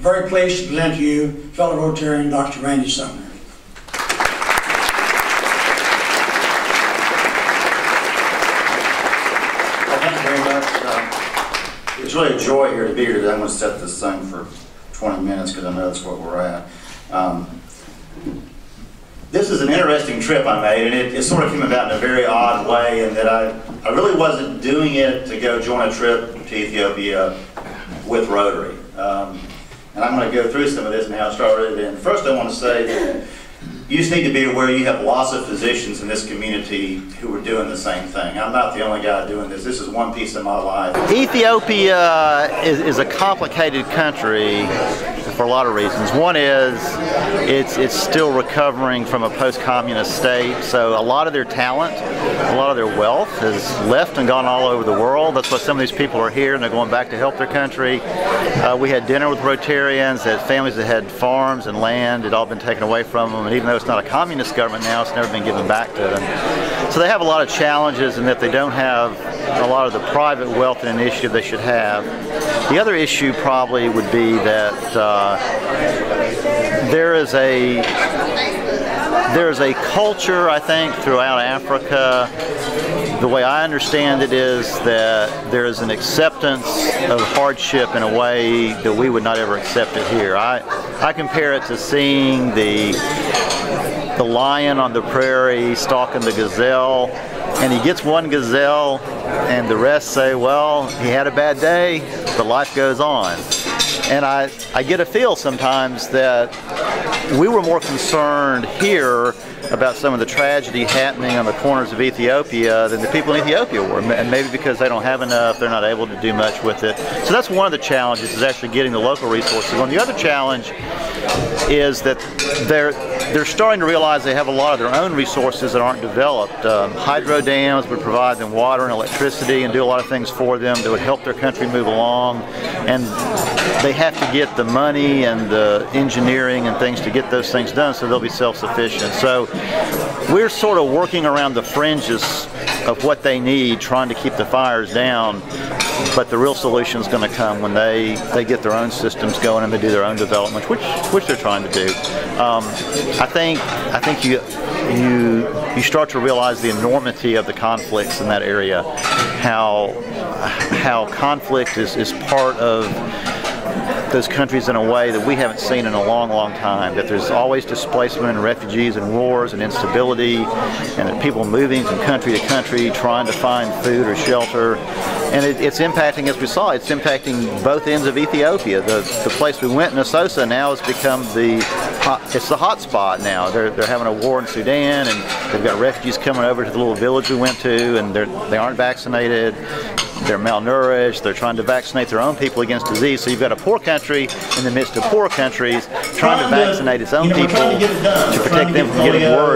very pleased to present to you fellow Rotarian Dr. Randy Sumner. Well, thank you very much. Um, It's really a joy here to be here. I'm going to set this thing for 20 minutes because I know that's what we're at. Um, This is an interesting trip I made, and it, it sort of came about in a very odd way in that I, I really wasn't doing it to go join a trip to Ethiopia with Rotary. Um, and I'm going to go through some of this and how it started. And first, I want to say that you just need to be aware you have lots of physicians in this community who are doing the same thing. I'm not the only guy doing this. This is one piece of my life. Ethiopia is, is a complicated country for a lot of reasons. One is it's it's still recovering from a post-communist state, so a lot of their talent, a lot of their wealth has left and gone all over the world. That's why some of these people are here and they're going back to help their country. Uh, we had dinner with Rotarians, that families that had farms and land had all been taken away from them, and even though it's not a communist government now, it's never been given back to them. So they have a lot of challenges and that they don't have a lot of the private wealth and initiative they should have. The other issue probably would be that uh, there is a there is a culture, I think, throughout Africa. The way I understand it is that there is an acceptance of hardship in a way that we would not ever accept it here. I, I compare it to seeing the the lion on the prairie stalking the gazelle, and he gets one gazelle, and the rest say, well, he had a bad day, but life goes on. And I, I get a feel sometimes that we were more concerned here about some of the tragedy happening on the corners of Ethiopia than the people in Ethiopia were, and maybe because they don't have enough, they're not able to do much with it. So that's one of the challenges is actually getting the local resources. On the other challenge is that they're they're starting to realize they have a lot of their own resources that aren't developed. Um, hydro dams would provide them water and electricity and do a lot of things for them that would help their country move along. And they have to get the money and the engineering and things to get those things done so they'll be self-sufficient. So we're sort of working around the fringes of what they need, trying to keep the fires down. But the real solution is going to come when they, they get their own systems going and they do their own development, which which they're trying to do. Um, I think I think you you you start to realize the enormity of the conflicts in that area, how how conflict is, is part of those countries in a way that we haven't seen in a long, long time. That there's always displacement and refugees and wars and instability, and that people moving from country to country trying to find food or shelter. And it, it's impacting, as we saw, it's impacting both ends of Ethiopia. The, the place we went, Nasosa, now has become the hot, it's the hot spot now. They're, they're having a war in Sudan, and they've got refugees coming over to the little village we went to, and they're, they aren't vaccinated they're malnourished, they're trying to vaccinate their own people against disease. So you've got a poor country in the midst of poor countries trying to vaccinate its own people to protect them from getting worse